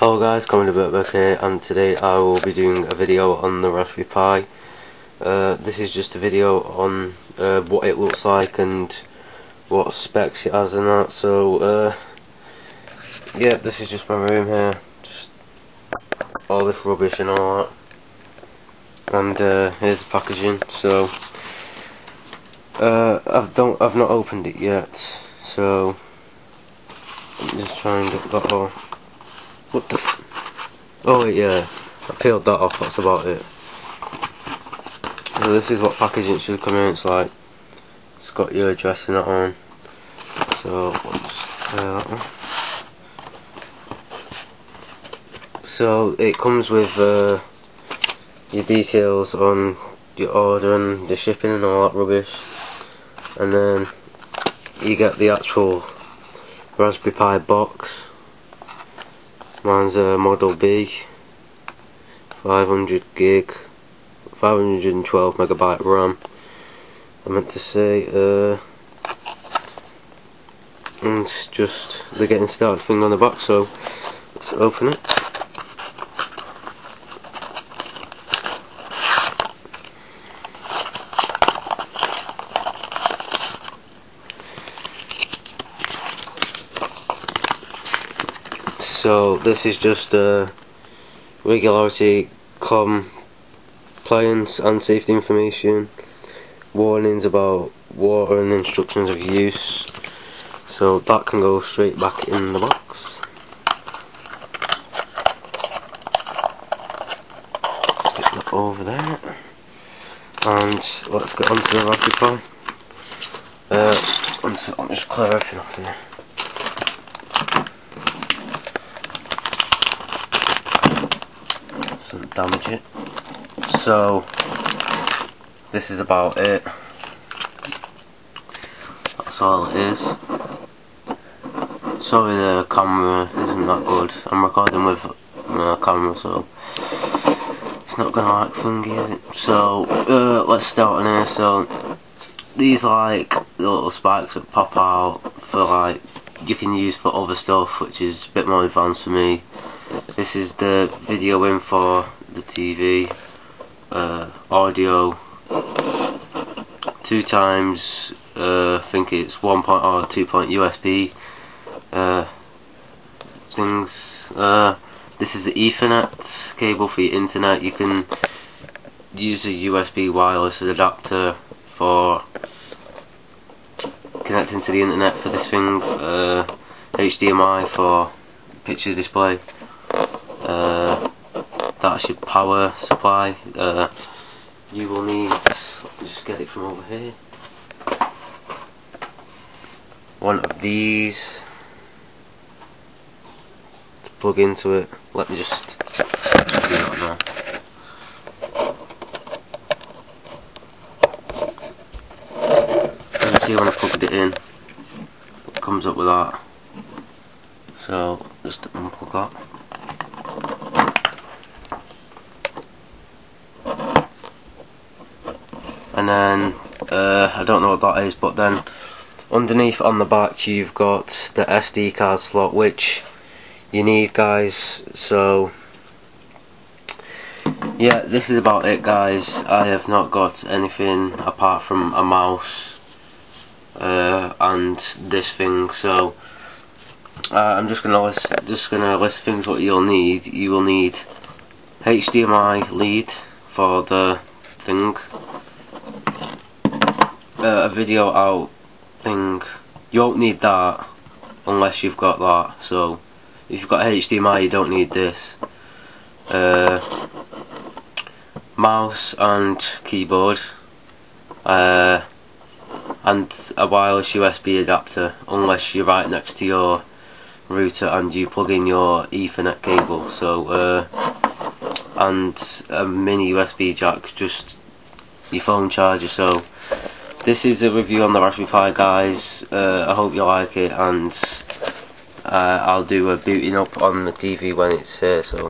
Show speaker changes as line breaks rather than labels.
Hello guys, coming to Bertberg here and today I will be doing a video on the Raspberry Pi. Uh, this is just a video on uh, what it looks like and what specs it has and that, so uh, yeah, this is just my room here, just all this rubbish and all that. And uh, here's the packaging, so uh, I've don't I've not opened it yet, so I'm just trying to get that off. What the? Oh yeah, I peeled that off. That's about it. So this is what packaging should come in. It's like it's got your address in it on. So clear that. So it comes with uh, your details on your order and the shipping and all that rubbish, and then you get the actual Raspberry Pi box Mine's a Model B 500 gig 512 megabyte RAM. I meant to say uh, and just the getting started thing on the box so let's open it So this is just a regularity compliance and safety information, warnings about water and instructions of use. So that can go straight back in the box. Over there. And let's get onto the Raspberry Pi. Uh, I'll just clear everything off here. Damage it. So this is about it. That's all it is. Sorry the camera isn't that good. I'm recording with my camera so it's not gonna like funky is it? So uh, let's start on here. So these like little spikes that pop out for like you can use for other stuff which is a bit more advanced for me this is the video in for the TV, uh, audio, two times, uh, I think it's 1 point or 2 point USB uh, things. Uh, this is the Ethernet cable for your internet. You can use a USB wireless adapter for connecting to the internet for this thing. HDMI uh, for picture display uh, that's your power supply uh, you will need just get it from over here. One of these. To plug into it. Let me just see when I plugged it in. It comes up with that? So just unplug that and then uh, I don't know what that is but then underneath on the back you've got the SD card slot which you need guys. So yeah this is about it guys. I have not got anything apart from a mouse uh, and this thing. So uh, I'm just gonna list just gonna list things what you'll need. You will need HDMI lead for the thing uh, a video out thing. You won't need that unless you've got that. So if you've got HDMI you don't need this. Uh, mouse and keyboard. Uh, and a wireless USB adapter unless you're right next to your router and you plug in your ethernet cable. So uh, and a mini USB jack just your phone charger. So this is a review on the Raspberry Pi guys. Uh, I hope you like it and uh, I'll do a booting up on the TV when it's here so